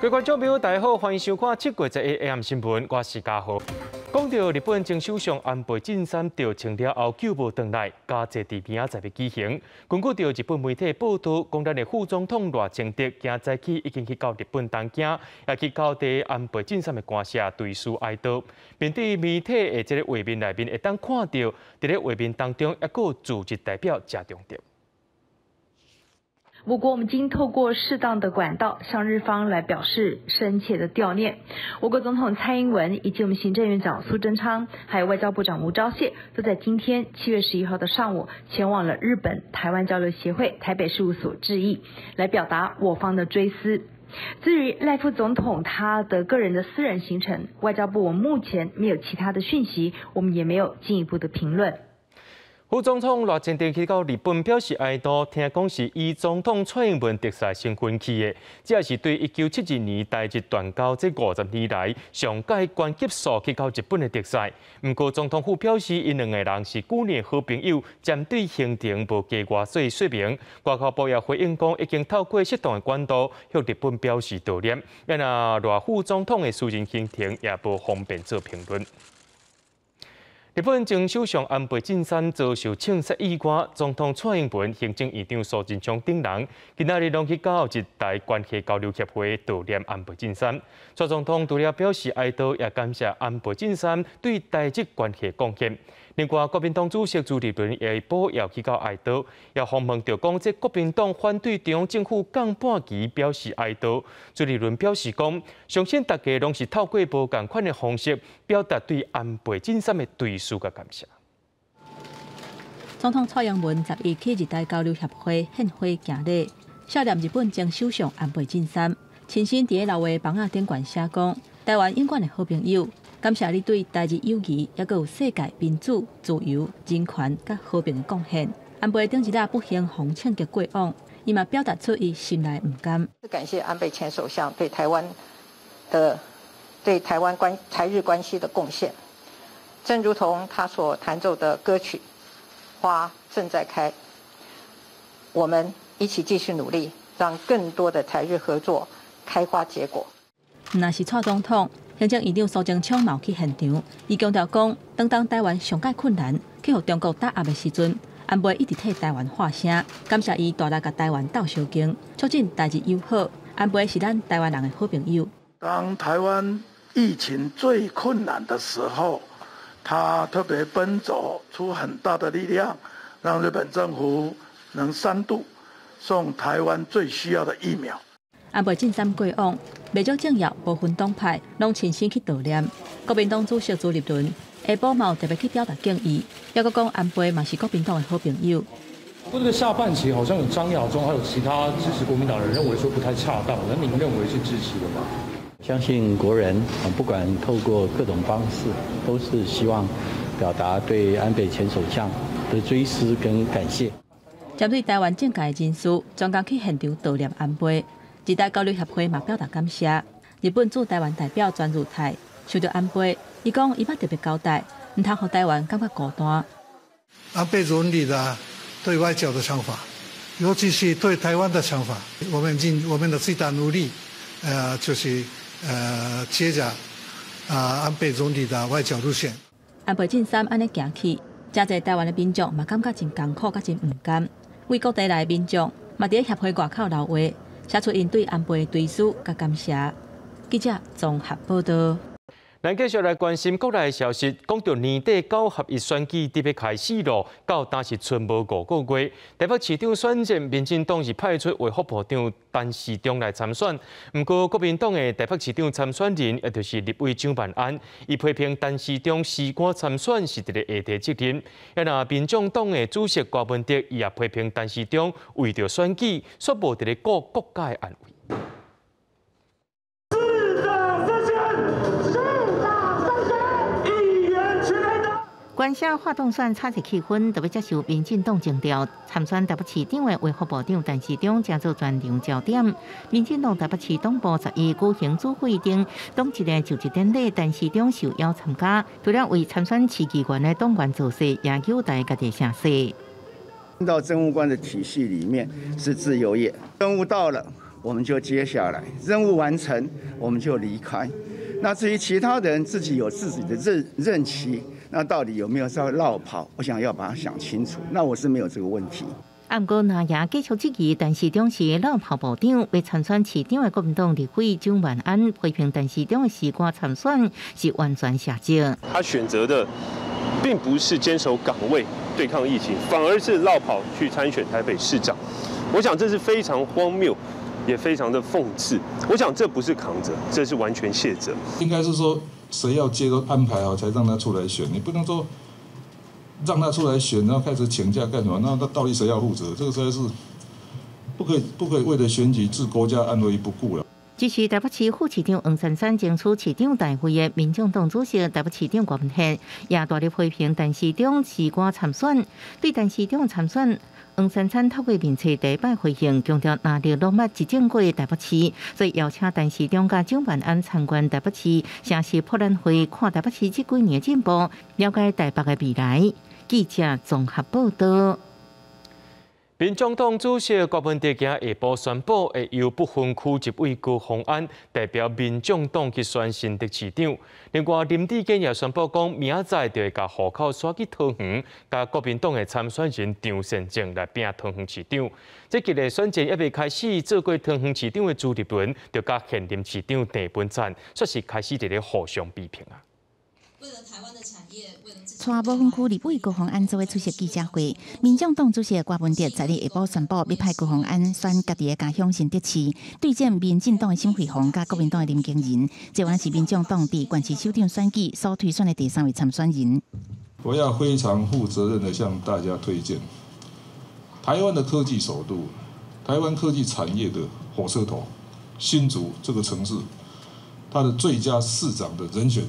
各位观众朋友，大家好，欢迎收看七月十一 AM 新闻，我是嘉豪。讲到日本前首相安倍晋三调请了后救无回来，加坐伫边仔在要举行。根据到日本媒体报道，讲咱的副总统赖清德今早起已经去到日本东京，也去到伫安倍晋三的官舍对书哀悼。面对媒体的这个画面内面，会当看到伫咧画面当中，一个组织代表加重点。我国我们经透过适当的管道向日方来表示深切的悼念。我国总统蔡英文以及我们行政院长苏贞昌，还有外交部长吴钊燮，都在今天七月十一号的上午前往了日本台湾交流协会台北事务所致意，来表达我方的追思。至于赖副总统他的个人的私人行程，外交部我们目前没有其他的讯息，我们也没有进一步的评论。副总统赖清德去到日本表示哀悼，听讲是以总统蔡英文特使身份去的，这也是对一九七二年代至断交这五十年来上届关级数去到日本的特使。不过总统府表示，因两个人是旧年好朋友，针对行程无加外以说明。外交部也回应讲，已经透过适当的管道向日本表示悼念。因啊，赖副总统的私人行程也不方便做评论。日本前首相安倍晋三遭受枪杀意外，总统蔡英文、行政院长苏贞昌等人今仔日拢去到一台关系交流协会悼念安倍晋三。蔡总统除了表示哀悼，也感谢安倍晋三对台日关系贡献。另外，国民党主席朱立伦下晡要去到哀悼，也访问着讲，这国民党反对中央政府降半旗表示哀悼。朱立伦表示讲，相信大家拢是透过无共款的方式，表达对安倍晋三的对数嘅感谢。总统蔡英文十一去日台交流协会献花行礼，笑念日本将首相安倍晋三，亲身伫老话房啊顶管写讲，台湾永远的好朋友。感谢你对台日友谊，也有世界民主、自由、人权、甲和平的贡献。安倍顶一日不幸红庆嘅过往，伊嘛表达出伊心内唔甘。感谢安倍前首相对台湾的、对台湾关台日关系的贡献。正如同他所弹奏的歌曲《花正在开》，我们一起继续努力，让更多的台日合作开花结果。那是蔡总统。行政院长苏贞昌冒去现场，伊强调讲，当当台湾上届困难，去互中国打压的时阵，安倍一直替台湾发声，感谢伊大力甲台湾斗相经，促进台日友好。安倍是咱台湾人的好朋友。当台湾疫情最困难的时候，他特别奔走出很大的力量，让日本政府能三度送台湾最需要的疫苗。安倍晋三过往，未少政要部分党派拢亲身去悼念。国民党主席朱立伦下晡嘛特别去表达敬意，也个讲安倍嘛是国民党的好朋友。不过下半期好像有张亚中还有其他支持国民党人认为说不太恰当，那您认为是支持的吗？相信国人啊，不管透过各种方式，都是希望表达对安倍前首相的追思跟感谢。针对台湾政界人士，专家去现场悼念安倍。时代交流协会嘛表达感谢。日本驻台湾代表专入台，受到安倍，伊讲伊捌特别交代，唔通和台湾感觉孤单。安倍总理的对外交的想法，尤其是对台湾的想法，我们尽我们的最大努力，呃，就是呃接着啊安倍总理的外交路线。安倍晋三安尼行去，真侪台湾的民众嘛感觉真艰苦，甲真唔甘。为国地来民众嘛伫协会外口留话。写出应对安倍对策甲感谢。记者综合报道。咱继续来关心国内的消息，讲到年底九合一选举特别开始咯，到当时剩无五个月。台北市长选战，民进党是派出为副部长陈市中来参选。不过国民党的台北市长参选人，也就是立委张万安，伊批评陈市中时官参选是一个下台责任。也那民众党的主席郭文德，伊也批评陈市中为着选举，说无伫咧顾国家安危。关社发动选差一气氛，特别接受民进党强调，参选台北市长的为副部长陈市中将做专场焦点。民进党台北市党部十一举行主会定，当一个就职典礼，陈市中受邀参加，除了为参选市议员的党员做事，也有大家的声势。到政务官的体系里面是自由业，任务到了，我们就接下来任务完成，我们就离开。那至于其他人自己有自己的任任期，那到底有没有在绕跑？我想要把它想清楚。那我是没有这个问题。按过那也继续质疑，但是当时绕跑部长为参选市长的国民党立委蒋万安批评，但是长的时光参选是完全下降。他选择的并不是坚守岗位对抗疫情，反而是绕跑去参选台北市长。我想这是非常荒谬。也非常的讽刺，我想这不是扛着，这是完全卸责。应该是说，谁要接都安排好才让他出来选，你不能说让他出来选，然后开始请假干什么？那那到底谁要负责？这个实在是不可以，不可以为了选举置国家安危不顾了。支持台北市副市长黄珊珊争取市长大会的民众党主席台北市长郭文天也大力批评陈市长辞官参选，对陈市长参选。黄珊珊透过面册第一摆回应，强调拿着落马执政过台北市，所以邀请陈市长甲蒋万安参观台北市，城市博览会，看台北市这几年的进步，了解台北的未来。记者综合报道。民众党主席郭文德今下晡宣布，会由不分区一位高鸿安代表民众党去选新的市长。另外，林志坚也宣布讲，明仔载就会甲户口刷去桃园，甲国民党的参选人张善政来拼桃园市长。这几个选战还未开始，做过桃园市长的朱立伦，就甲现任市长郑文灿，说是开始伫咧互相比拼啊。大部分区立委高鸿安作为出席记者会，民众党主席郭文德在日下晡宣布，要派高鸿安选家己的家乡新德市，对战民进党的新惠宏甲国民党的林经仁，这完是民众党伫关市首长选举所推选的第三位参选人。我要非常负责任的向大家推荐台湾的科技首都、台湾科技产业的火车头新竹这个城市，它的最佳市长的人选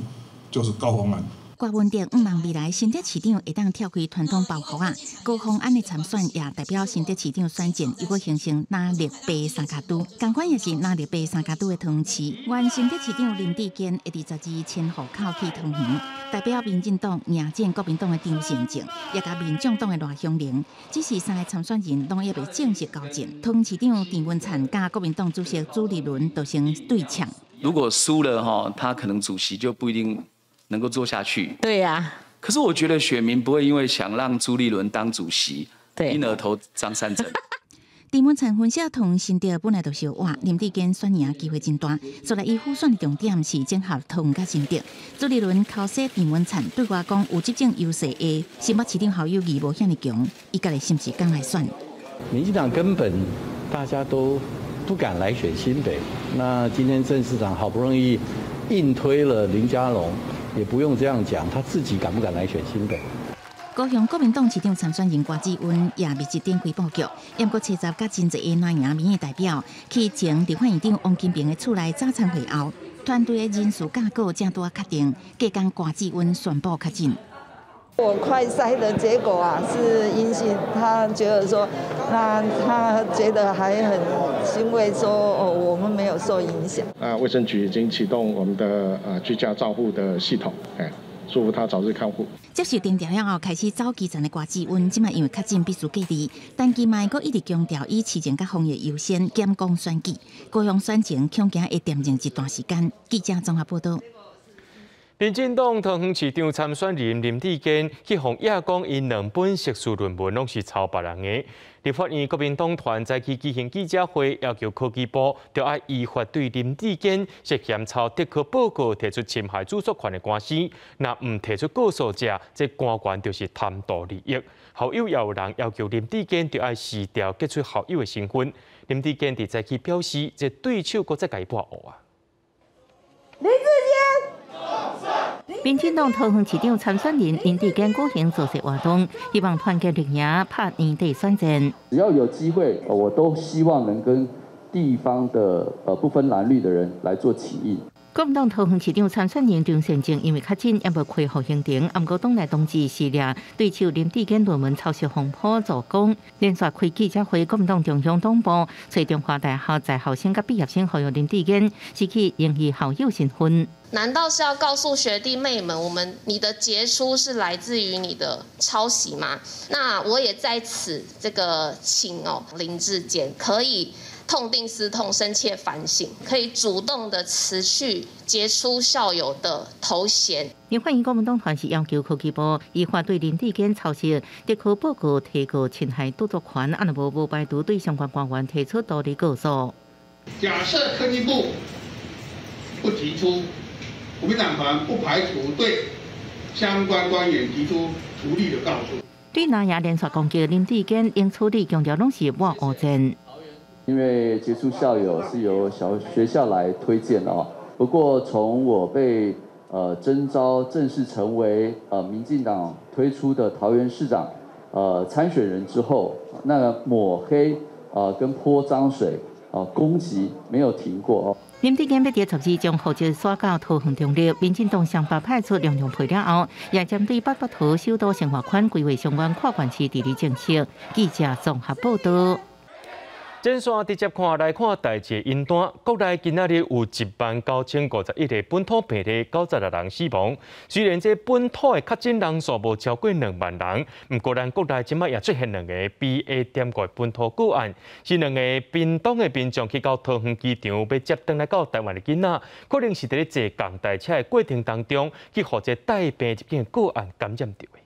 就是高鸿安。郭文德毋望未来新德市长会当跳开传统包袱啊！高鸿安的参选也代表新德市长选战又果形成哪力白三卡都，同款也是哪力白三卡都的同期。原新德市长林志坚一直十二千户口去通行，代表民进党赢战国民党的张善政，也甲民众党的赖香玲，只是三个参选人拢也未正式交战。通市长陈文灿甲国民党主席朱立伦都成对呛。如果输了哈，他可能主席就不一定。能够做下去，对呀。可是我觉得选民不会因为想让朱立伦当主席，因而投张善政。地门产分析同新德本来就是话，林志坚选赢机会真大。所来伊复选的重点是整合同甲新店。朱立伦靠说地门产对我讲有这种优势的，新北市长好友义无遐尼强，伊家己是不是刚来选？民进党根本大家都不敢来选新北，那今天郑市长好不容易硬推了林佳龙。也不用这样讲，他自己敢不敢来选新北？高雄国民党市长参选人郭志温也未一点开布局，也过七十甲真济个南营民意代表去前立法院长王金平的厝内早餐会后，团队的人数架构正多确定，加讲郭志温宣布确诊。我快筛的结果啊是阴性，他觉得说，那他觉得还很欣慰，说哦我们没有受影响。啊，卫生局已经启动我们的呃居家照护的系统，哎，祝福他早日康复。接受定调后开始早期站的挂机温，今麦因为确诊必须隔离，但今麦阁一直强调以市情甲防疫优先，减工选举，高雄选情恐惊会点静一段时间。记者综合报道。民进党桃园市长参选人林志坚去向亚讲，因两本学术论文拢是抄别人的。立法院国民党团在去举行记者会，要求科技部要爱依法对林志坚涉嫌抄特科报告提出侵害著作权的官司。那唔提出告诉者，这官员就是贪图利益。校友也有人要求林志坚要爱辞掉结出校友的身份。林志坚伫在去表示，这对手搁再改破恶啊。林志坚。民进党桃园市长参选人林志坚举行造势活动，希望团结力量拍年底选战。只要有机会，我都希望能跟地方的呃不分蓝绿的人来做起义。国民党桃园市长参选人张善政因为确诊，也无开复行程，暗过党内同志系列对手林志坚论文抄袭风波助攻，连续开记者会，国民党中央党部在中华大学在校生甲毕业生好友林志坚失去荣誉好友身份。难道是要告诉学弟妹们，我们你的杰出是来自于你的抄袭吗？那我也在此这个请哦林志坚可以。痛定思痛，深切反省，可以主动的辞去杰出校友的头衔。你欢迎，国民党团是要求科技部依法对林地间抄袭的科报告提告侵害著作权，按无无排除对相关官员提出独立告诉。假设科技部不提出，国民党团不排除对相关官员提出独立的告诉。对南亚连续攻击林志坚应处理强调拢是我恶证。因为杰出校友是由小学校来推荐的哦，不过从我被呃征召正式成为呃民进党推出的桃园市长呃参选人之后，那抹黑呃跟泼脏水啊攻击没有停过哦。林志坚被第十二将户籍刷到桃园中立，民进党上北派出两用配了后，也针对八八图首都生活圈规划相关跨管区地理政策，记者综合报道。正线直接看来看代志的端，国内今仔日有一万九千五十一个本土病例，九十六人死亡。虽然这本土的确诊人数无超过两万人，不过咱国内今麦也出现两个 BA. 点五本土个案，是两个屏东的民众去到桃园机场要接登来到台湾的囡仔，可能是伫咧坐港台车的过程当中，去或者带病入境个案感染到。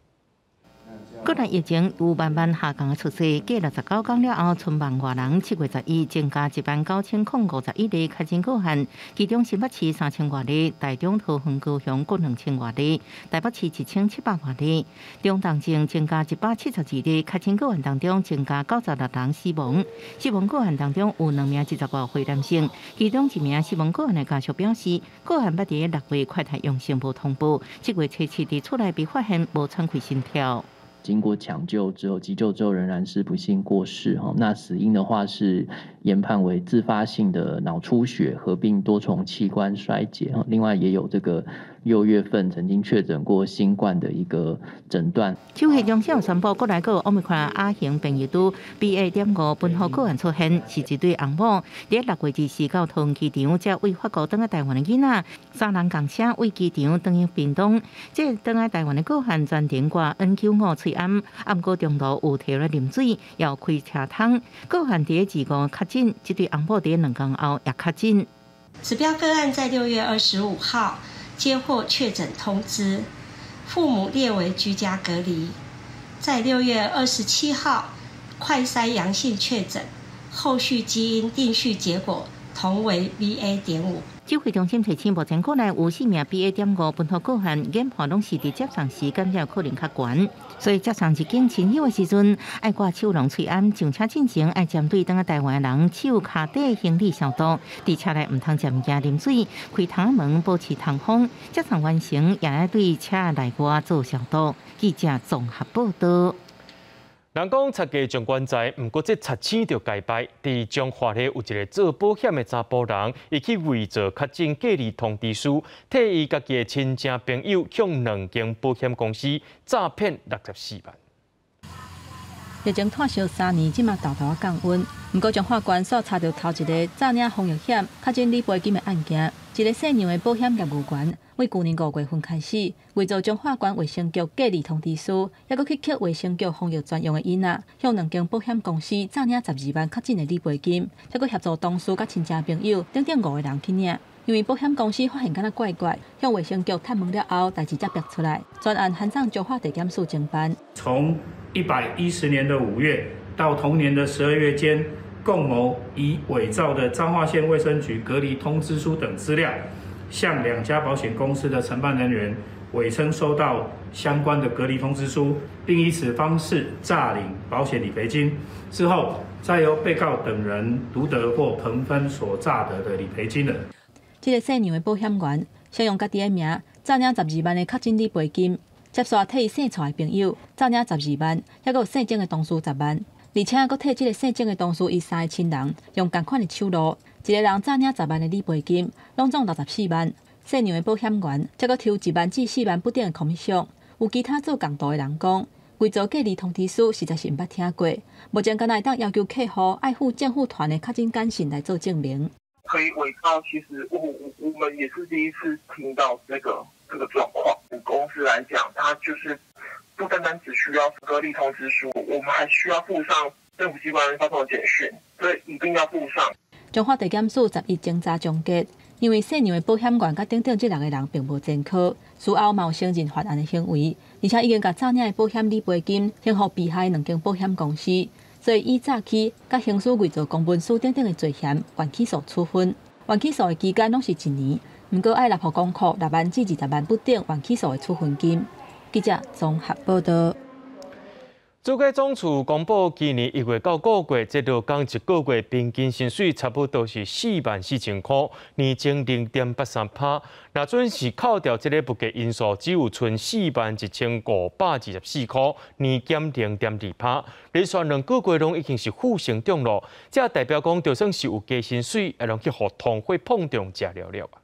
国内疫情有慢慢下降的趋势，过六十九天了后，春万外人七月十一增加一万九千零五十一例确诊个案，其中新北市三千多例，台中、桃园、高雄各两千多例，台北市一千七百多例。中东症增加一百七十二例，确诊个案当中增加九十六人死亡。死亡个案当中有两名七十五岁男性，其中一名死亡个案的家属表示，个案不伫六月快太阳性无通报，七月初七日出来被发现无喘气心跳。经过抢救之后，急救之后仍然是不幸过世哈。那死因的话是研判为自发性的脑出血合并多重器官衰竭哈。另外也有这个。六月份曾经确诊过新冠的一个诊断。秋血中心宣布，国内个奥密克戎亚型变异株 BA. 点五本土个案出现，是一对红某，伫六月二十到桃园机场，则为法国登个台湾的囡仔，三人共车为机场登入屏东。即登个台湾的个案全程挂 NQ 五催安，暗过中途有摕了啉水，要开车窗。个案第二个确诊，这对红某伫两天后也确诊。指标个案在六月二十五号。接获确诊通知，父母列为居家隔离。在六月二十七号，快筛阳性确诊，后续基因定序结果同为 BA. 点五。指挥中心提醒，目前国内有四名 BA. 点五本土个案，研判拢是伫接触时感染可能较悬，所以接触入境亲友的时阵，爱挂手笼吹安，上车进前爱针对等个台湾人手卡底行李消毒，伫车内毋通食物件、啉水，开窗门保持通风，接送完成也要对车内外做消毒。记者综合报道。人讲拆家将官在，毋过这拆迁就该败。伫彰化咧有一个做保险的查甫人，伊去伪造确诊隔离通知书，替伊家己的亲戚朋友向两间保险公司诈骗六十四万。疫情退休三年，即马豆豆啊降温。毋过彰化官所查到头一个诈领防疫险、确诊理赔金的案件，一个姓杨的保险业务员。为去年五月份开始，伪造中化关卫生局隔离通知书，还阁去捡卫生局防疫专用的囡仔，向两间保险公司诈领十二万确诊的理赔金，还阁协助同事甲亲戚朋友等等五个人去领。因为保险公司发现敢若怪怪，向卫生局探问了后，代志才逼出来。专案函上中化地检署侦办。从一百一十年的五月到同年的十二月间，共谋以伪造的彰化县卫生局隔离通知书等资料。向两家保险公司的承办人员伪称收到相关的隔离通知书，并以此方式诈领保险理赔金，之后再由被告等人独得或平分所诈得的理赔金额。这个姓杨的保险员，想用家己的名诈领十二万的确诊理赔金，接续替姓蔡的朋友诈领十二万，还有姓郑的同事十万，而且佫替这个姓郑的同事伊三个亲人用同款的手路。一个人诈领十万的理赔金，拢总六十四万。姓杨的保险员，则阁抽一万至四万不等的空米箱。有其他做共道的人讲，伪造隔离通知书实在是毋捌听过。目前敢会当要求客户爱护政府团的确诊感信来做证明。可以伪造，其实我我们也是第一次听到这个这个状况。公司来讲，它就是不单单只需要隔离通知书，我们还需要附上政府机关发送的简讯。所以一定要附上。中华地检署十一侦查终结，因为姓杨的保险员甲等等这两个人并无前科，事后冒承认犯案的行为，而且已经甲诈领的保险理赔金先付被害两间保险公司，所以以诈欺、甲刑事伪造公文书等等的罪嫌，原起诉处分。原起诉的期间拢是一年，毋过爱纳付公库六万至二十万不等原起诉的处分金。记者综合报道。主计总署公布，今年一月到五月，这六工一个月平均薪水差不多是四万四千块，年增零点八三帕。那准是扣掉这个不计因素，只有存四万一千五百二十四块，年减零点二趴。连续两个月拢已经是负成长了，这代表讲就算是有加薪水，也拢去互通货膨胀食了了啊。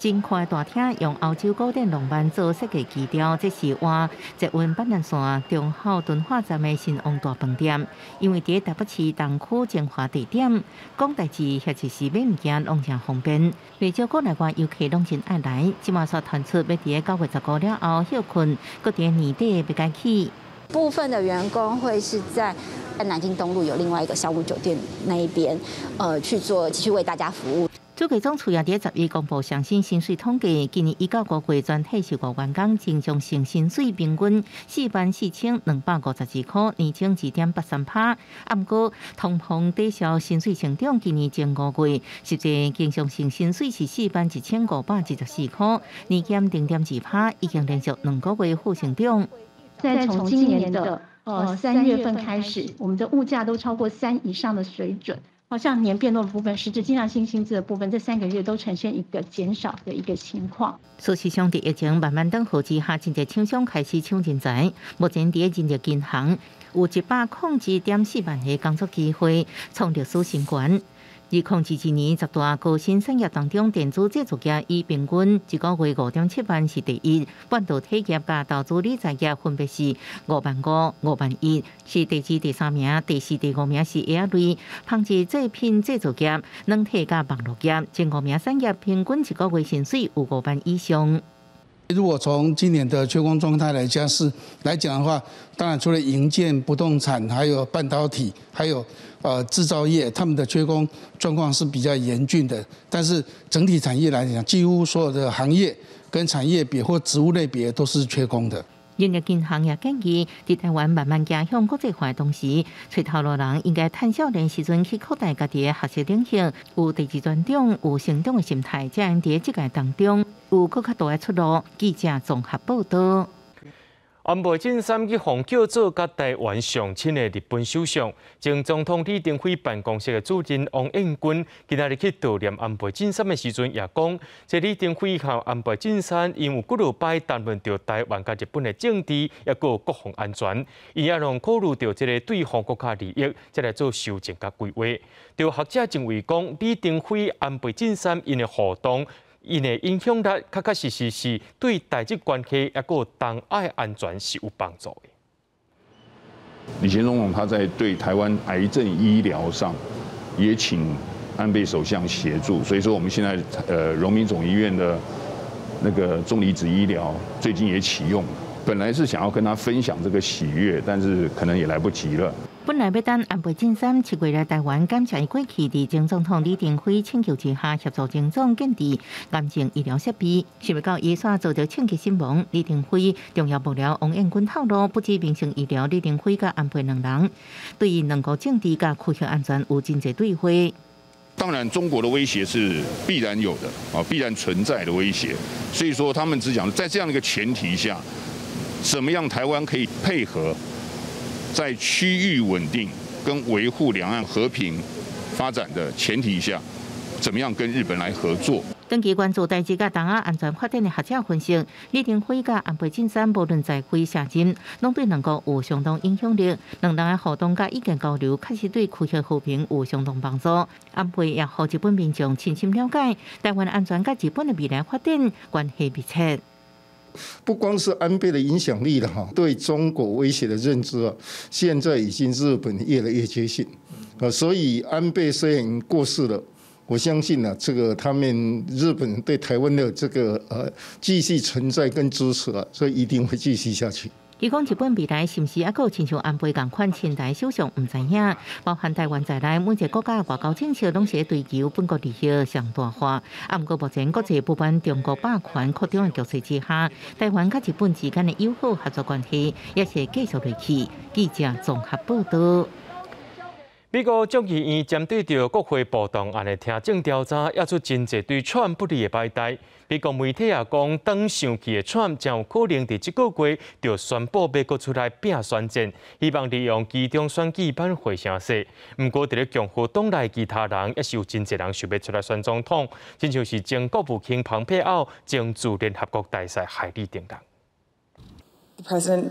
真快大厅用欧洲古典浪漫做设计基调，这是换捷运板南线中后敦化站的新王大饭店。因为伫台北市东区精华地点，讲代志或者是买物件拢正方便。未少国内外游客拢真爱来，即马所传出要伫九月十五了后休困，搁伫年底要开起。部分的员工会是在在南京东路有另外一个商务酒店那一边，呃，去做继续为大家服务。主计总处也伫十一公布上新薪水统计，今年一到五月全体受雇员工正常性薪水平均四万四千两百五十二块，年增二点八三趴。啊，毋过通膨抵消薪水成长，今年前五个月。实际经常性薪水是四万一千五百二十四块，年减零点二趴，已经连续两个月。负成长。再从今年的呃三月。份开始，我们的物价都超过三以上的水准。好像年变动的部分，实质经常性薪资的部分，这三个月都呈现一个减少的一个情况。苏西兄弟疫情慢慢等候之下，真侪厂商开始抢人才。目前伫人力银行有一百控制点四万个工作机会，创历史新高。二零二二年十大高新产业当中，电子制造业以平均一个月五点七万是第一，半导体业甲投资理财业分别是五万五、五万一，是第二、第三名，第四、第五名是 A 类，纺织制品制造业、软体甲网络业，前五名产业平均一个月薪水有五万以上。如果从今年的缺工状态来讲是来讲的话，当然除了营建、不动产，还有半导体，还有呃制造业，他们的缺工状况是比较严峻的。但是整体产业来讲，几乎所有的行业跟产业别或职务类别都是缺工的。人力银行也建议，伫台湾慢慢走向国际化的同时，找头路人应该趁少年时阵去扩大家己的学习领域，有第二专长、有成长的心态，才能伫即个当中有更较大的出路。记者综合报道。安倍晋三去访叫做甲台湾上亲的日本首相，前总统李登辉办公室的主任王应军今仔日去悼念安倍晋三的时阵，也讲，这李登辉和安倍晋三因有几落摆谈论到台湾甲日本的政治，也有国防安全，伊也让考虑到这个对方国家利益，再来做修正甲规划。就学者认为讲，李登辉、安倍晋三因的互动。因的影响力，确确实实是对台日关系一个当爱安全是有帮助的。李前总统他在对台湾癌症医疗上也请安倍首相协助，所以说我们现在呃荣民总医院的那个重离子医疗最近也启用，本来是想要跟他分享这个喜悦，但是可能也来不及了。本来要等安倍晋三七月台湾感谢伊过去伫前总统李登辉请求之下协助前总建立癌症医疗设备，想不到伊煞遭到庆吉身亡。李登辉重要幕僚王彦军透露，不止民生医疗，李登辉甲安倍两人对于两国政治甲科学安全有真侪对话。当然，中国的威胁是必然有的啊，必然存在的威胁。所以说，他们只讲在这样一个前提下，怎么样台湾可以配合？在区域稳定跟维护两岸和平发展的前提下，怎么样跟日本来合作？根据关注代志甲东亚安全发展的学者分析，李登辉甲安倍晋三无论在会下任，拢对两国有相当影响力。两人的互动甲意见交流，确实对区域和平有相当帮助。安倍也和日本民众深深了解台湾安全甲日本的未来发展关系密切。不光是安倍的影响力了哈，对中国威胁的认知啊，现在已经日本越来越接近啊。所以安倍虽然过世了，我相信呢，这个他们日本对台湾的这个呃继续存在跟支持啊，所以一定会继续下去。伊讲日本未来是毋是还阁亲像安倍共款清台首相毋知影，包含台湾在内每一个国家外交政策拢是追求本国利益上大化。啊，毋过目前国际部分中国霸权扩张诶局势之下，台湾甲日本之间诶友好合作关系也是继续维持。记者综合报道。美国众议院针对着国会暴动案的听证调查，也出真济对川不利的摆台。美国媒体也讲，当上期的川将有可能伫即个月就宣布要搁出来拼选战，希望利用其中选举扳回声势。毋过，伫咧共和党内其他人也是有真济人想要出来选总统，亲像是前国务卿蓬佩奥将驻联合国大使海利等人。The president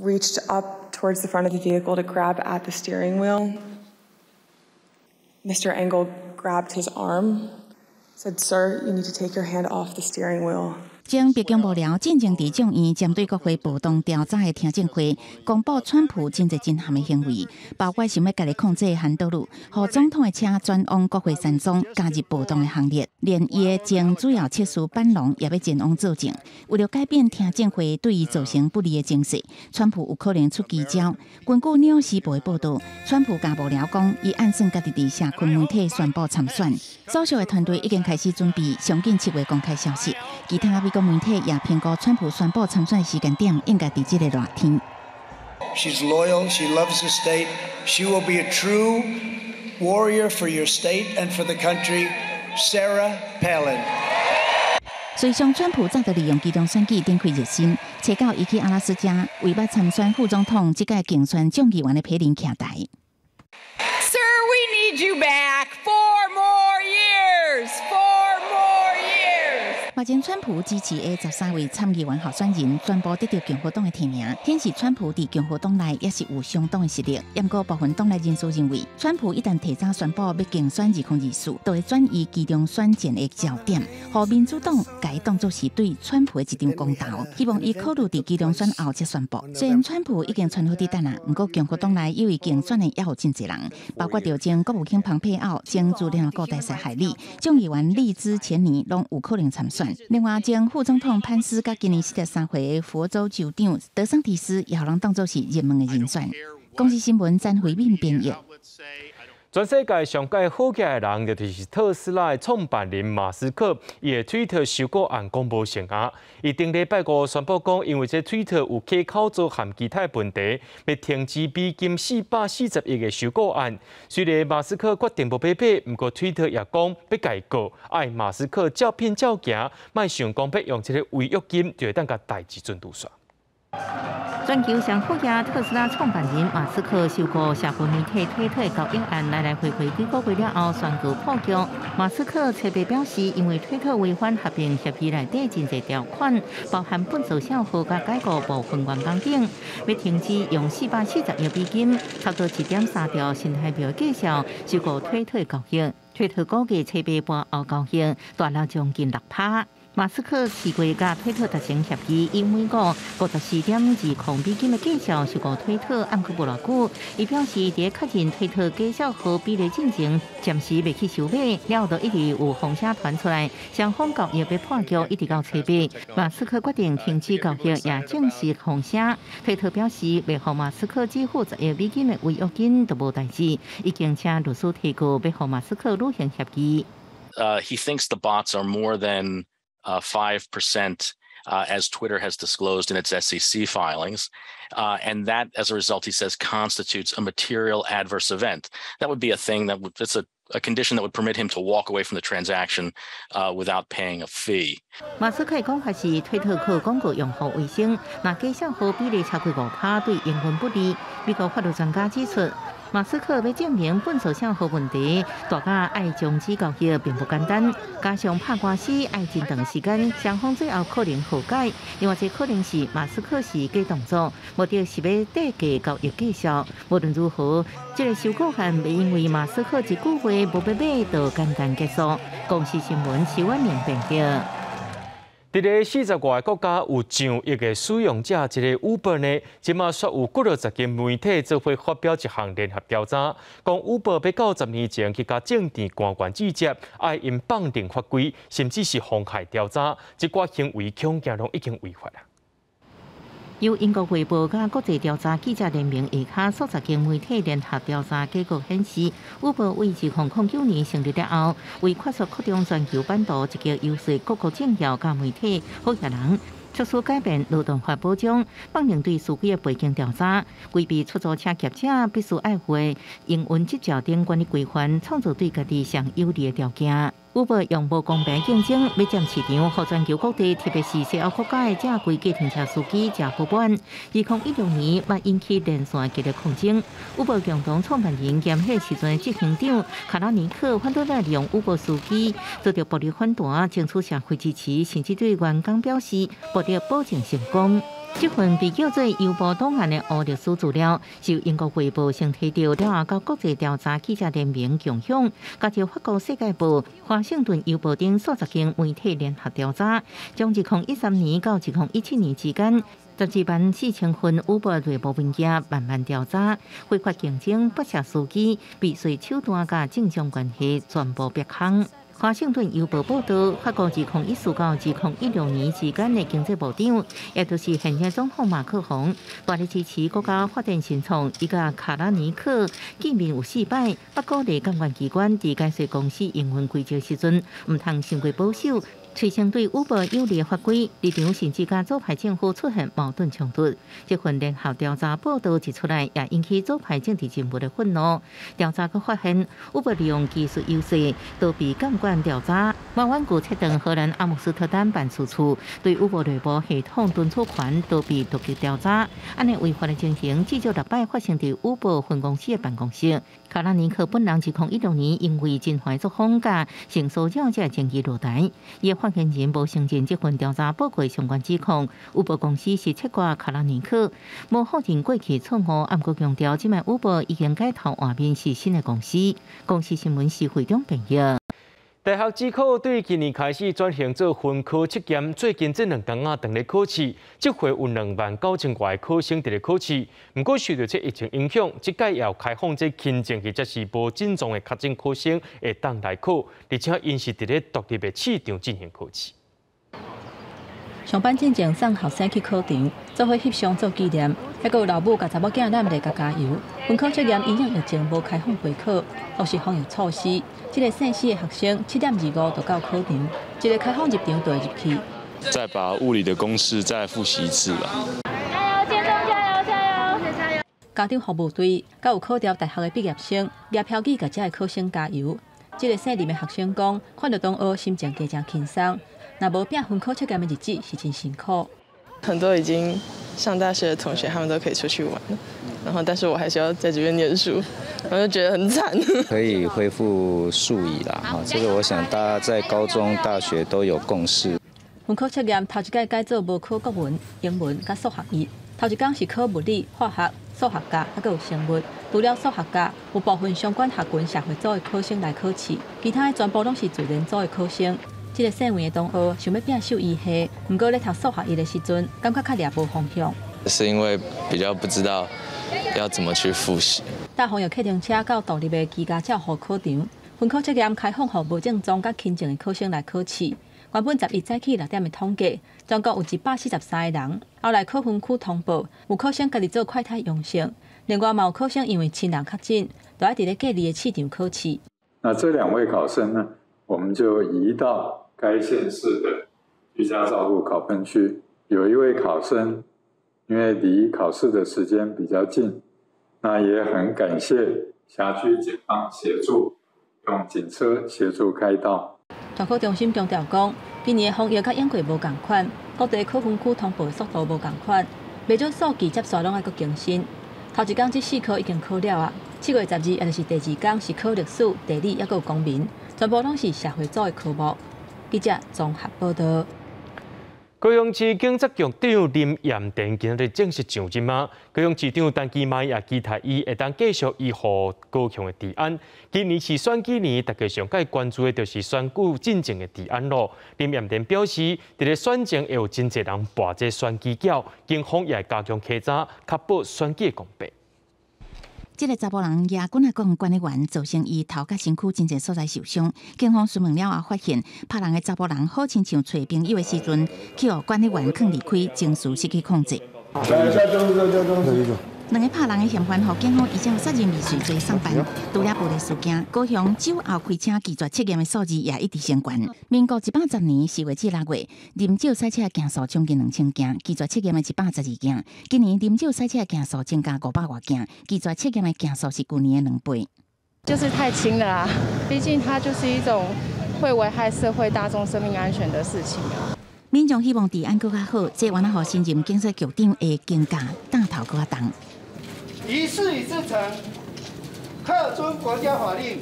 reached up towards the front of the vehicle to grab at the steering wheel. Mr. Engel grabbed his arm, said, Sir, you need to take your hand off the steering wheel. 将北京幕僚进行伫众院针对国会暴动调查的听证会，公布川普真济震撼的行为，包括想要家己控制韩道路，和总统的车转往国会山庄，加入暴动的行列。连伊的前主要测试班龙也要前往作证。为了改变听证会对伊造成不利的情势，川普有可能出奇招。根据纽西报的报道，川普甲幕僚讲，伊暗算家己伫社群媒体宣布参选。所属的团队已经开始准备，上近七月公开消息。其他美国媒体也评估川普宣布参选时间点应该伫即个热天。She's loyal. She loves the state. She will be a true warrior for your state and for the country. Sarah Palin。随上川普早就利用机动选举展开热身，找到伊去阿拉斯加为要参选副总统，即个竞选众议员的皮林徛台。Sir, we need you back four 目前川普支持的十三位参议员候选人全部得到共和党的提名，显示川普伫共和党内也是有相当的实力。不过部分党内人士认为，川普一旦提早宣布要竞选二控二数，就会转移其中选战的焦点，和民主党改当作是对川普的一场公道。希望伊考虑伫其中选后才宣布。虽然川普已经传好地单啊，不过共和党内因为竞选的也有真济人，包括掉前国务卿蓬佩奥、前驻联合国大使海利、众议员利兹前年拢有可能参选。另外，将副总统潘斯甲今年四十三岁的佛州州长德桑蒂斯也互人当作是热门的人选。公司新闻詹慧敏编译。全世界上届好起来的人，就是特斯拉的创办人马斯克。伊的推特收购案公布成啊，伊顶礼拜五宣布讲，因为这推特有开口做含其他问题，要停止美金四百四十亿的收购案。虽然马斯克决定不赔赔，不过推特也讲要改告，爱马斯克照骗照行，卖想讲要用这个违约金就会当甲代志准度煞。全球上富嘅特斯拉创办人马斯克收购社会媒体推特交易案来来回回几个月了后宣告破局。马斯克特别表示，因为推特违反合并协议内底真济条款，包含本 social 效和解雇部分员工等，要停止用四百四十亿美金，差不多一点三条新台币计价收购推特交易。推特估计七百半后交易达了将近六趴。马斯克四月甲推特达成协议，因为讲五十四点二控美金的计价收购推特，暗去无偌久。伊表示，伫确认推特计价和比例进程暂时未去收买，了后一直有风声传出来，双方交易被破局，一直到七月。马斯克决定停止交易，也正式风声。推特表示，未互马斯克支付十亿美金的违约金都无代志，已经请律师提告，要互马斯克履行协议。Uh, he thinks the bots are more than 5%, uh, as Twitter has disclosed in its SEC filings. Uh, and that, as a result, he says, constitutes a material adverse event. That would be a thing that would, it's a a condition that would permit him to walk away from the transaction uh, without paying a fee. 马斯克的讲法是，推特靠广告用户卫星，那计算和比例超过五趴，对营运不利。美国法律专家指出。 马斯克要证明本 social 效好问题，大家爱终止交易并不简单，加上拍官司爱真长时间，双方最后可能和解。另外一可能是马斯克是假动作，目的是要低价交易计销。无论如何，这个收购案未因为马斯克一句话无被买就简单结束。公司新闻是万年评价。伫个四十外个国家有上亿的使用者，一个 Uber 呢，即马说有几多十间媒体做会发表一项联合调查，讲 Uber 被九十年前去甲政治官员直接爱因绑定法规，甚至是妨害调查，即寡行为恐惊拢已经违法了。由英国卫报甲国际调查记者联名下卡数十间媒体联合调查结果显示，Uber 为自零零九年成立了后，为快速扩张全球版图，一个优势各国政要甲媒体负责人。促使改变劳动法保障，放任对司机的背景调查，规避出租车业者必须爱护营运执照等管理规范，创造对家己上有利的条件。Uber 用无公平竞争，要占市场，和全球各地，特别是西欧国家的正规计程车司机正不满。二零一六年，嘛引起连锁激烈抗争。Uber 共同创办人兼迄时阵执行长卡拉尼克反对利用 Uber 司机，遭到暴力反弹，争取社会支持，甚至对员工表示，获得保证成功。这份被叫做邮报档案的黑历史资料，受英国卫报先提到，了后，到国际调查记者联名共享，加上法国世界报、华盛顿邮报等数十间媒体联合调查，从一零一三年到一零一七年之间，十几万四千份 Uber 内部文件慢慢调查，非法竞争、不实司机、避税手段甲政商关系全部曝光。华盛顿邮报报道，法国自控一四到自控一六年之间的经济部长，也就是现任总统马克龙，大力支持国家发展新创，伊个卡拉尼克见面有四摆，不过伫监管机关伫解释公司营运规则时阵，毋通太过保守。催生对乌布有利的法规，立场甚至甲左派政府出现矛盾冲突。这份联合调查报道一出来，也引起左派政治人物的愤怒。调查佫发现乌布利用技术优势躲避监管调查。马万古测定荷兰阿姆斯特丹办事处对乌布内部系统敦促权躲避突击调查，安尼违法的情形至少六摆发生伫 Uber 分公司的办公室。卡拉尼克本人指控一六年因为真怀作风假，性骚扰者争议落台。也发言人无承认这份调查报告相关指控。乌博公司是切割卡拉尼克，无否认过去错误，暗过强调，即卖乌博已经改头换面是新的公司。公司新闻是会中朋友。大学指考对今年开始转型做分科测验，最近这两天啊，等咧考试，即回有两万九千个考生伫咧考试。不过受到这疫情影响，这届要开放这轻症或者是无症状的确诊考生会当来考，而且因是伫咧独立的市场进行考试。上班进前送学生去考场，做伙翕相做纪念。还有老母甲查某囝咱来甲加油。本科测验因应疫情无开放备考，都是防疫措施。这个姓氏的学生七点二五就到考场，一个开放入场就入去。再把物理的公式再复习一次吧。加油，建中加油，加油，加油！家长服务队甲有考调大学的毕业生，也票记甲这个考生加油。这个县里的学生讲，看到同学心情加真轻松。那无变分科测验的日子是真辛苦。很多已经上大学的同学，他们都可以出去玩了，然后但是我还是要在这边念书，我就觉得很惨。可以恢复数以啦，哈，这个我想大家在高中、大学都有共识。分科测验头一届改做无考国文、英文甲数学一，头一讲是考物理、化学、数学家，还有生物。除了数学家，有部分相关学群社会组的考生来考试，其他的全部拢是自然组的考生。这个省位的同学想要变秀医系，不过咧读数学医的时阵，感觉较掠无方向。是因为比较不知道要怎么去复习。大红有客停车到独立的居家教学考场，分科测验开放予无症状甲轻症的考生来考试。原本十一早起六点的统计，全国有一百四十三个人。后来考分区通报，有考生家己做快筛阳性，另外嘛有考生因为亲人确诊，都要伫咧隔离的市场考试。那这两位考生呢，我们就移到。该县市的居家照顾考分区有一位考生，因为离考试的时间比较近，那也很感谢辖区警方协助，用警车协助开道。大考中心强调讲，今年的防疫甲应过无共款，各地考分区通报速度无共款，未少数据接收拢爱搁更新。头一天这四科已经考了啊，七月十二也就是第二天是考历史、地理，还有公民，全部拢是社会组的科目。记者综合报道。高雄市警察局长林彦田今日正式上任嘛？高雄市长陈其迈也期待伊会当继续依护高雄的治安。今年是选举年，大家上界关注的就是选举进程的治安咯。林彦田表示，伫咧选前会有真侪人拔这选举角，警方也加强稽查，确保选举公平。这个查甫人亚管啊讲管理员造成伊头甲身躯真侪所在受伤，警方询问了后发现，拍人的查甫人好亲像找朋友的时阵，去互管理员劝离开，情绪失去控制。两个拍人的嫌犯和警方依照杀人未遂罪上班，除了暴力事件，高雄酒后开车拒绝测验的数字也一直升悬。民国一百十年四月至六月，啉酒赛车件数将近两千件，拒绝测验的一百十二件。今年啉酒赛车件数增加五百多件，拒绝测验的件数是去年的两倍。就是太轻了啦，毕竟它就是一种会危害社会大众生命安全的事情啊。民众希望治安更加好，这完了好新任警察局长的更加大头更加重。一事已制成，恪遵国家法令。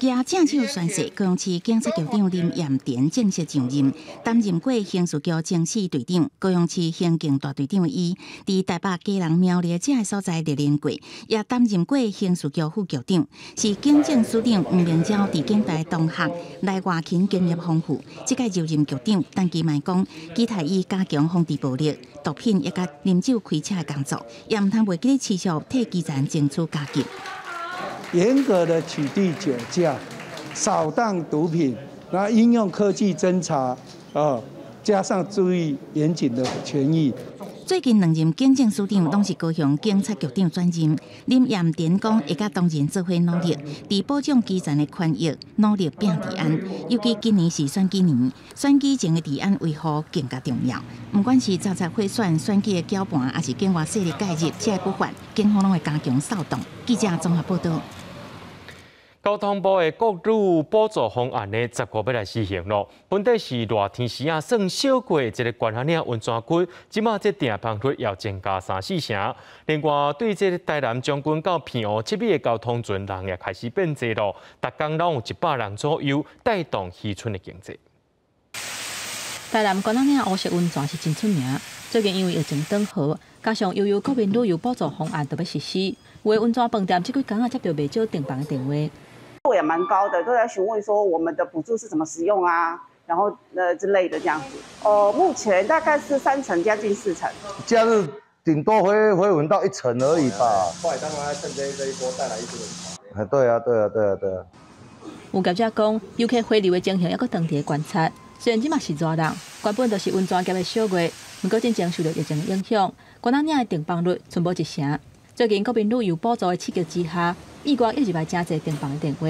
也正式宣誓，高雄市警察局长林彦田正式上任，担任过刑事局警视队长、高雄市刑警大队长的伊，伫台北家人苗栗这个所在历练过，也担任过刑事局副局长，是警政司长吴明昭伫警台同学，来外勤经验丰富。即届就任局长，但其卖讲，期待伊加强防治暴力、毒品以及啉酒开车的工作，也唔通袂记持续替基层争取加急。严格的取缔酒驾，扫荡毒品，然后应用科技侦查，啊，加上注意严谨的权益。最近两任警政司长拢是高雄警察局长专任，林彦典讲会甲当然做伙努力，伫保障基层的权益，努力拼治安。尤其今年是选举年，选举前的治安维护更加重要。不管是早早会选、选举的搅拌，还是境外势力介入，这些不法，警方拢会加强扫动。记者综合报道。交通部的国路补助方案呢，十月要来实行咯。本地是热天时啊，算小过一个关下岭温泉区，即马这订房率要增加三四成。另外，对这个台南将军到平湖七米的交通船人也开始变侪咯，逐工拢有一百人左右，带动渔村的经济。台南关下岭乌石温泉是真出名，最近因为疫情等好，加上悠悠国民旅游补助方案特别实施，有的运转饭店即几工啊接到未少订房的电话。度也蛮高的，都在询问说我们的补助是怎么使用啊，然后呃之类的这样子。哦，目前大概是三成，将近四成。假日顶多会会稳到一成而已吧。快，当然趁这这一波带来一波人潮。哎，对啊，对啊，对啊，对啊。有业者讲，游客回流的情形还阁长期观察。虽然即嘛是热人，原本就是温泉节的小月，不过真正受到疫情影响，关南岭的订房率存无一成。最近国民旅游补助的刺激之下，异国一直来真侪订房的电话，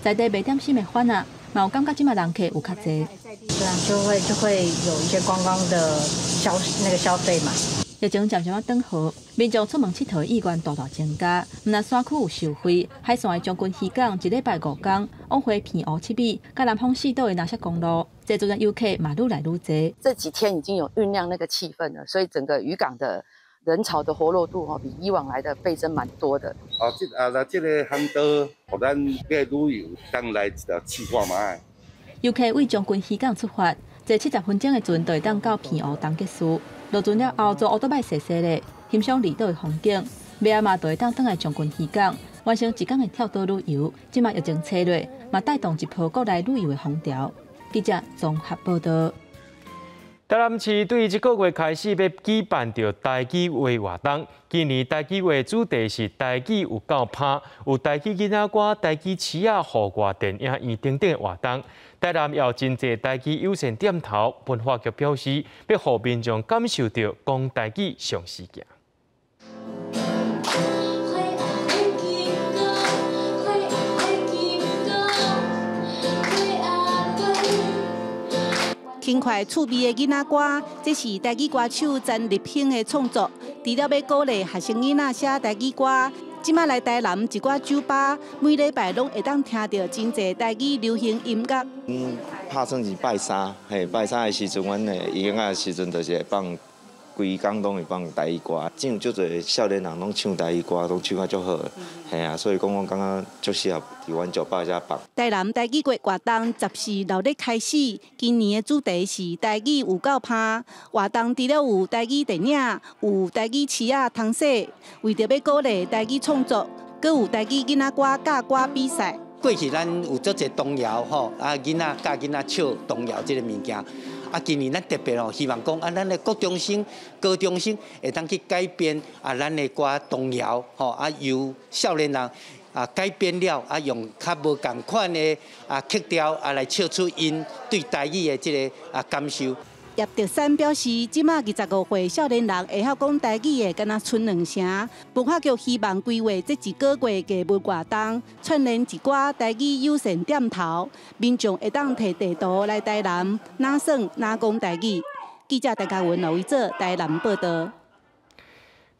在地卖点心的欢啊，嘛有感觉即卖人客有较侪。对啊，就会就会有一些观光的消那个消费嘛。疫情渐渐啊等好，民众出门佚佗的意愿大大增加。毋但山区有受惠，海线的将军渔港一礼拜五天往回平湖七米，甲南方四岛的那些公路，这阵游客嘛愈来愈多。这几天已经有酝酿那个气氛了，所以整个渔港的。人潮的活络度哈，比以往来的倍增蛮多的。啊，这啊那这个航道，互咱个旅游当来一个气化嘛。游客为将军西港出发，坐七十分钟的船，就会当到平湖当结束。落船了后，坐奥多麦踅踅咧，欣赏离岛的风景。尾仔嘛，就会当倒来将军西港，完成一天的跳岛旅游。即马疫情撤落，嘛带动一波国内旅游的风潮。记者综合报道。台南市对这个月开始要举办着台语话活动。今年台语话主题是台语有够拍，有台语囡仔歌、台语企业、户外电影院等等活动。台南有真济台语优先点头，文化局表示要互民众感受到讲台语上时件。轻快趣味的囡仔歌，这是台语歌手曾立平的创作。除了要鼓励学生囡仔写台语歌，即马来台南一寡酒吧，每礼拜拢会当听到真侪台语流行音乐。嗯，拍算是拜三，嘿，拜三的时阵，阮的音乐时阵就是放。规工拢会放台语歌，真有足侪少年人拢唱台语歌，拢唱啊足好，系啊，所以讲我感觉足适合伫阮酒吧遮放。台南台语国活动十四六日开始，今年的主题是台语有够拍。活动除了有台语电影，有台语词啊通说，为着要鼓励台语创作，阁有台语囡仔歌教歌比赛。过去咱有足侪童谣吼，啊囡仔教囡仔唱童谣即个物件。啊，今年咱特别哦，希望讲啊，咱的高中生、高中生会当去改编啊，咱的歌童谣，吼啊，由少年人啊改编了啊，用较无共款的啊曲调啊来唱出因对台语的这个啊感受。叶德山表示，即马二十五岁少年人会晓讲台语的，敢若剩两成。文化局希望规划这一个月嘅文活动，串联一寡台语优先点头，民众会当摕地图来台南，哪算哪讲台语。记者戴家文、刘伟做台南报道。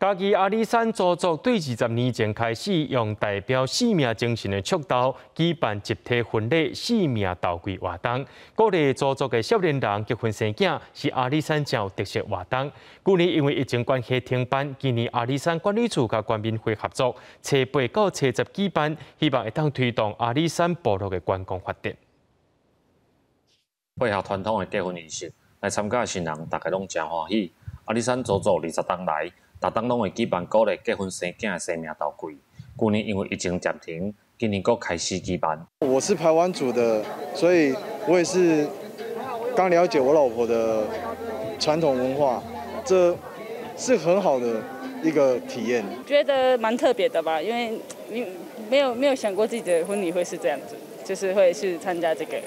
嘉义阿里山族族对二十年前开始，用代表生命精神的锄头举办集体婚礼、生命斗柜活动，鼓励族族的少年人结婚生囝，是阿里山较特色活动。去年因为疫情关系停办，今年阿里山管理处甲关民会合作，初八到初十举办，希望会当推动阿里山部落的观光发展。配合传统的结婚仪式，来参加的新人大家拢真欢喜。阿里山族族二十当来。大当拢会举办鼓励结婚生囝的生命斗柜。去年因为疫情暂停，今年又开始举办。我是排湾族的，所以我也是刚了解我老婆的传统文化，这是很好的一个体验。觉得蛮特别的吧，因为你没有没有想过自己的婚礼会是这样子，就是会去参加这个。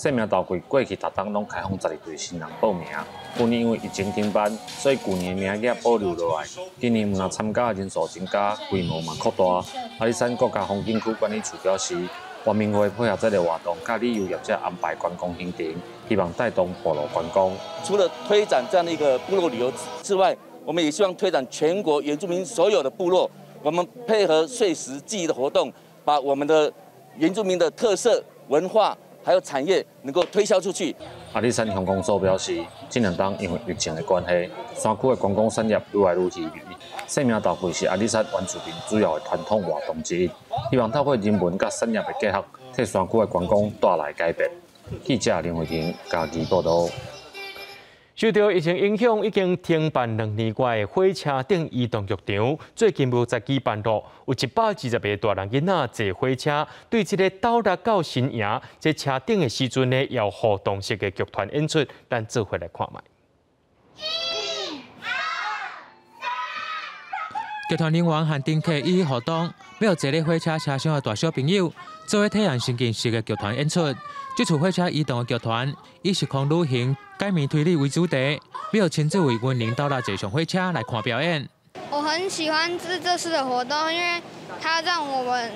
生命斗柜过去逐当拢开放十二对新人报名，去年因为疫情停办，所以去年名额保留落来。今年若参加人数增加，规模嘛扩大。阿里山国家风景区管理处表示，万民会配合这个活动，甲旅游业者安排观光行程，希望带动部落观光。除了推展这样的一个部落旅游之外，我们也希望推展全国原住民所有的部落，我们配合碎石记忆的活动，把我们的原住民的特色文化。还有产业能够推销出去。阿里山乡公所表示，这两当因为疫情的关系，山区的观光产业越来愈稀微。生命大会是阿里山原住民主要的传统活动之一，希望透过人文甲产业的结合，替山区的观光带来改变。记者林慧婷家己报道。受到疫情影响，已经停办两年外的火车顶移动剧场，最近无再举办了。有一百二十个大人囡仔坐火车，对这个到达到新营这车顶的时阵呢，要互动式的剧团演出，咱做回来看卖。剧团人员和乘客一一互动，要坐咧火车车厢的大小朋友，做体验沉浸式的剧团演出。这次火车移动的剧团以时空旅行、解谜推理为主题，要亲自为文林到达坐上火车来看表演。我很喜欢这这次的活动，因为它让我们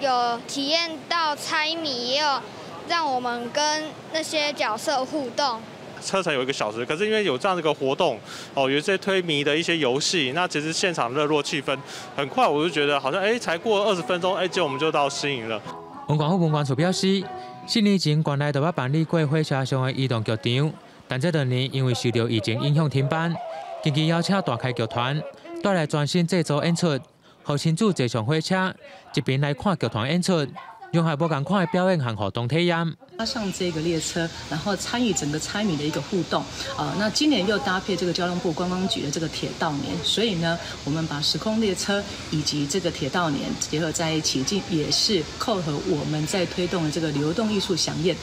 有体验到猜谜，也有让我们跟那些角色互动。车程有一个小时，可是因为有这样的一个活动，哦，有一些推谜的一些游戏，那其实现场热络气氛很快，我就觉得好像哎，才过二十分钟，哎，就我们就到新营了。文管府文管处表示。四年前，原来就要办理过火车上的移动剧场，但这两年因为受到疫情影响停办。近期邀请大开剧团，带来全新制作演出，和亲自坐上火车，一边来看剧团演出。用海波赶快表演和活动体验。搭上这个列车，然后参与整个猜谜的一个互动。啊，那今年又搭配这个交通部观光局的这个铁道年，所以呢，我们把时空列车以及这个铁道年结合在一起，进也是扣合我们在推动的这个流动艺术飨宴。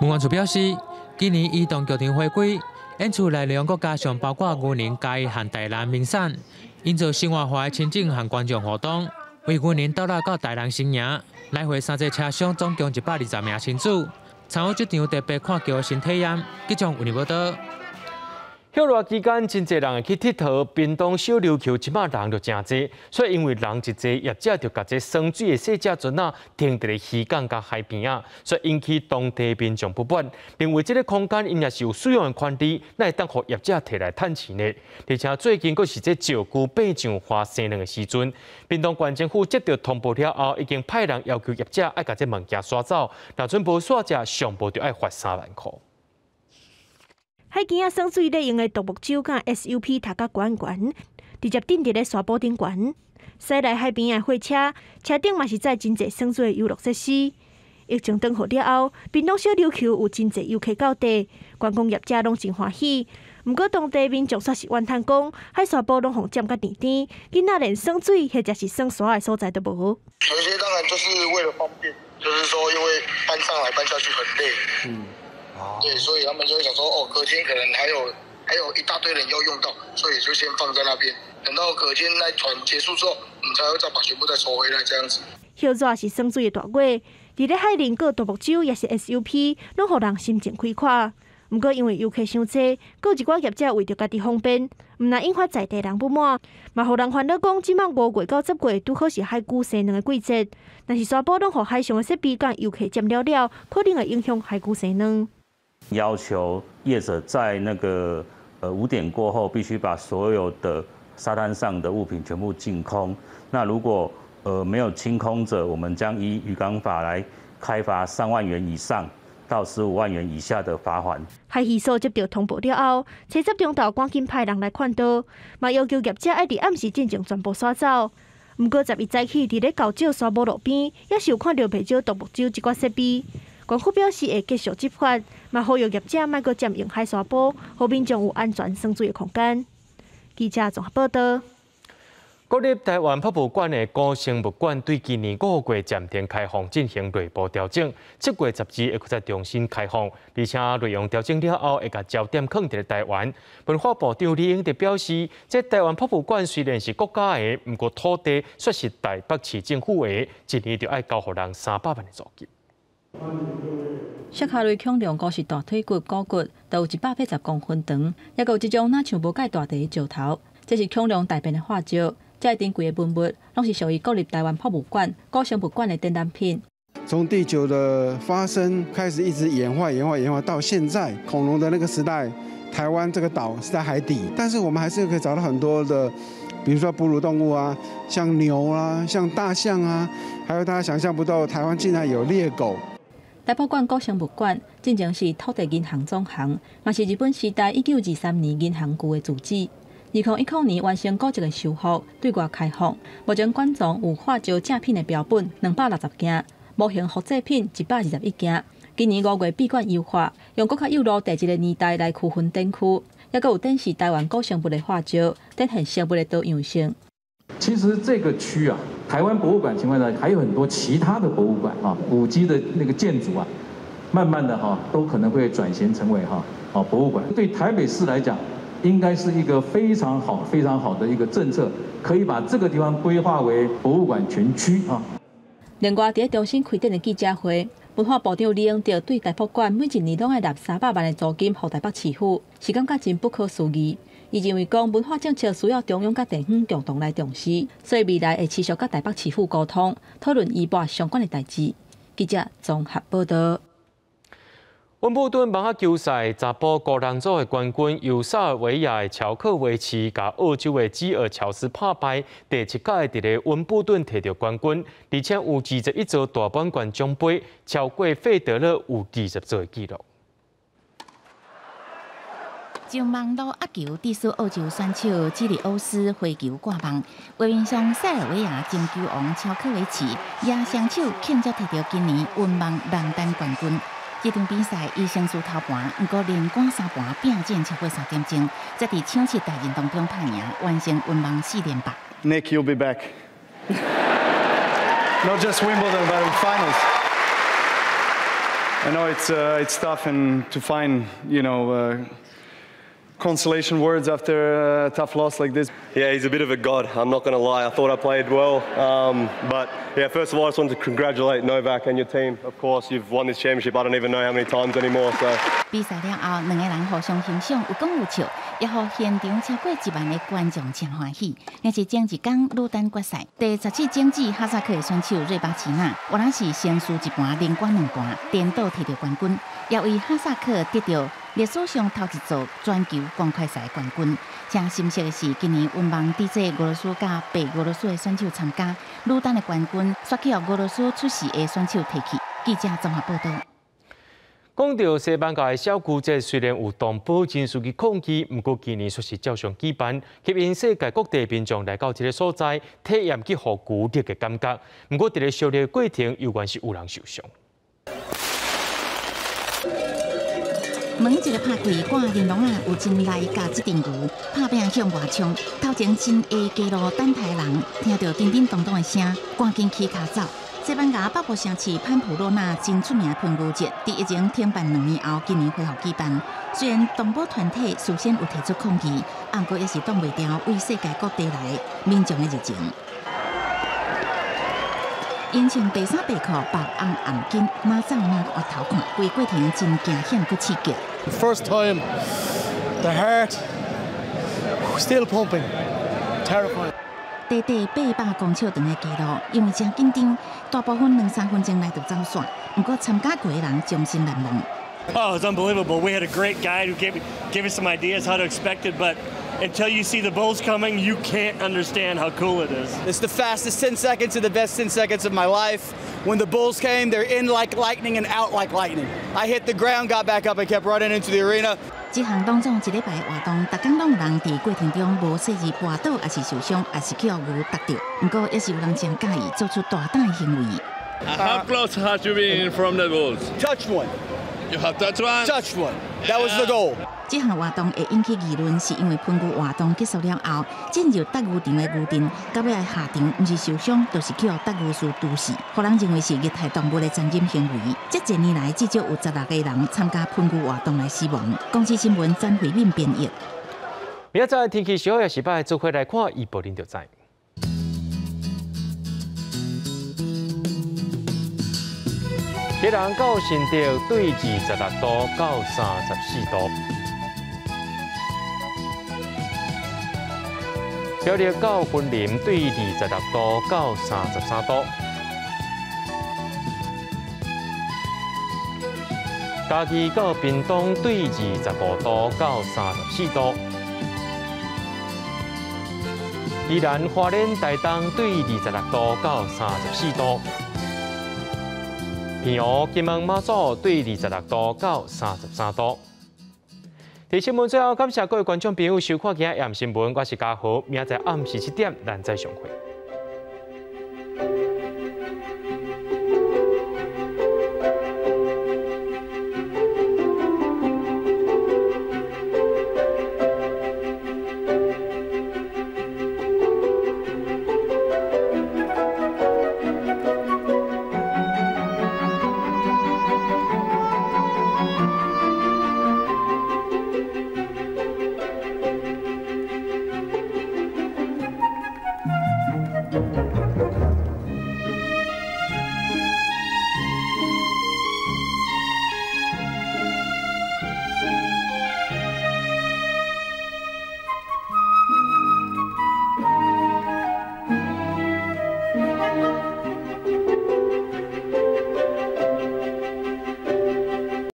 文化处表示，今年移动剧场回归，演出内容国加上包括五年街和台南名山，营造生活化的亲近和观众活动。为去年到达到台南新营，来回三节车厢总共一百二十名亲子，参与这场特别看桥的新体验，即将为你报道。休热期间，真侪人会去佚佗。屏东小琉球即马人就真侪，所以因为人一侪，业者就甲这生水的小只船啊停伫咧溪港甲海边啊，所以引起当地民众不满，认为这个空间因也是有使用的权利，那会当互业者摕来趁钱呢？而且最近佫是这照顾八丈花生卵的时阵，屏东县政府接到通报了后，已经派人要求业者爱甲这物件刷走，若准无刷者，上报就爱罚三万块。海墘啊，生水咧用的独木舟甲 SUP 塔甲悬悬，直接顶伫咧沙坡顶悬。驶来海边的火车，车顶嘛是载真济生水游乐设施。疫情等好了后，屏东小琉球有真侪游客到地，观光业者拢真欢喜。毋过当地民众煞是怨叹讲，海沙坡拢互占甲甜甜，囡仔连生水或者是生沙的所在都无。有些当然就是为了方便，就是说因为搬上来搬下去很累。嗯。对，所以他们就会想说，哦，隔天可能还有还有一大堆人要用到，所以就先放在那边，等到隔天那团结束之后，我们才会再把全部再收回来这样子。休热是生水的大月，伫咧海林过独木舟也是 SUP，拢互人心情开阔。毋过因为游客伤济，有一寡业者为着家己方便，毋但引发在地人不满，嘛互人烦恼讲，即满五月到十月拄好是海龟生卵的季节，但是全部拢互海上的设备甲游客占了了，可能会影响海龟生卵。要求业者在那个呃五点过后，必须把所有的沙滩上的物品全部净空。那如果呃没有清空者，我们将依渔港法来开罚三万元以上。到十五万元以下的罚款。海事所接到通报了后，车执中岛赶紧派人来看到，嘛要求业者爱伫暗时进行全部刷走。毋过十一早起伫咧高礁沙坡路边，也是有看到不少独木舟一挂设备。官府表示会继续执法，嘛呼吁业者莫阁占用海沙坡，后面将有安全生水的空间。记者综合报道。国立台湾博物馆的高生物馆对今年五月暂停开放进行内部调整，七月十二会再重新开放，而且内容调整了后，会把焦点放在台湾。文化部长李英德表示，这台湾博物馆虽然是国家的，不过土地却是台北市政府的，一年就要交予人三百万的租金。石卡瑞恐龙都是大腿骨、高骨，都有一百八十公分长，也有一种那像无介大地的石头，这是恐龙大便的化石。在珍贵的文物，拢是属于国立台湾博物馆、高雄博物馆的展览品。从地球的发生开始，一直演化、演化、演化到现在，恐龙的那个时代，台湾这个岛是在海底，但是我们还是可以找到很多的，比如说哺乳动物啊，像牛啊，像大象啊，还有大家想象不到，台湾竟然有猎狗。台博馆高雄博物馆，真正是土地银行总行，也是日本时代一九二三年银行局的主旨。二零一零年完成古迹的修复，对外开放。目前馆藏有化石正品的标本两百六十件，模型复制品一百二十一件。今年五月闭馆优化，用更较幼路第一个年代来区分展区，也有展示台湾古生物的化石，展现生物的多样性。其实这个区啊，台湾博物馆情况下，还有很多其他的博物馆啊，古迹的那个建筑啊，慢慢的哈，都可能会转型成为哈，啊博物馆。对台北市来讲。应该是一个非常好、非常好的一个政策，可以把这个地方规划为博物馆全区啊。另外，在中心开展的记者会，文化部长李英德对台博馆每一年都爱纳三百万的租金，予台北市府，是感觉真不可思议。伊认为讲文化政策需要中央甲地方共同来重视，所以未来会持续甲台北市府沟通，讨论伊博相关的代志。记者综合报道。温布顿网球球赛查甫个人组的冠军由塞尔维亚的乔克维奇，甲澳洲的基尔乔斯拍败，第七届伫咧温布顿摕到冠军，而且有二十一座大满贯奖杯，超过费德勒有二十座纪录。从网络压球第四澳洲选手基里欧斯回球挂网，卫冕上塞尔维亚金球王乔克维奇也双手庆祝摕到今年温网男单冠军。这场比赛以胜输头盘，不过连赶三盘并战超过三点钟，在伫抢七大战当中拍赢，完成温网四连霸。Nick, you'll be back. Not just Wimbledon, but in finals. I know it's uh, it's tough and to find you know. Uh, consolation words after a tough loss like this? Yeah, he's a bit of a god. I'm not going to lie. I thought I played well, um, but yeah. First of all, I just want to congratulate Novak and your team. Of course, you've won this championship. I don't even know how many times anymore. So. 比赛了后，两个人互相欣赏，有讲有笑，也互现场超过一万的观众真欢喜。那是前一天女单决赛，第十七争子哈萨克的选手瑞巴奇娜，原来是先输一盘，连冠两盘，颠倒摕到冠军，也为哈萨克得到。 历史上头一座全球公开赛冠军。正新鲜的是，今年温网 DJ 俄罗斯加白俄罗斯的选手参加，女单的冠军刷去由俄罗斯出席的选手提起。记者综合报道。讲到西班牙的小古节，虽然有动保真数据控制，不过今年却是照常举办，吸引世界各地民众来到这个所在，体验去好古烈的感觉。不过，这个狩猎过程有关是有人受伤。门一个拍开，挂玲珑啊，有进来甲即阵牛，拍拼向外冲。头前真下街路等待人，听到叮叮咚咚的声，赶紧起卡走。西班牙北部城市潘普洛纳真出名喷牛节，第一前停办两年后，今年恢复举办。虽然动保团体事先有提出抗议，不过也是挡袂掉为世界各地来民众的热情。因穿白衫白裤、白红红巾，马走马回头看，规过程真惊险佮刺激。First time, the heart still pumping, terrifying. 短短八百公尺长的记录，因为真紧张，大部分两三分钟内就走线。不过参加过的人终身难忘。Oh, it's unbelievable. We had a great guide who gave gave us some ideas how to expect it, but until you see the bulls coming, you can't understand how cool it is. It's the fastest 10 seconds and the best 10 seconds of my life. When the bulls came, they're in like lightning and out like lightning. I hit the ground, got back up, and kept running into the arena. 这项当中一礼拜活动，大家拢有人伫过程中无细致滑倒，还是受伤，还是去互牛踏着。不过，也是有人真介意做出大胆的行为。How close have you been from the bulls? Touch one. You have touched one. Touch one. That was the goal. 这项活动会引起议论，是因为喷牛活动结束了后，进入搭牛场的牛阵，到尾下场不是受伤，就是去互搭牛士毒死，互人认为是虐待动物的残忍行为。这一年来，至少有十六个人参加喷牛活动来死亡。公司新闻张惠敏编译。明仔载天气小也是摆，做回来看预报，您就知。北人到新竹对二十六度到三十四度，苗栗到云林对二十六度到三十三度，嘉义到屏东对二十五度到三十四度，宜兰花莲台东对二十六度到三十四度。平湖、金门、马祖对二十六度到三十三度。在新闻最后，感谢各位观众朋友收看今日夜新闻，我是嘉豪，明仔暗时七点咱再相会。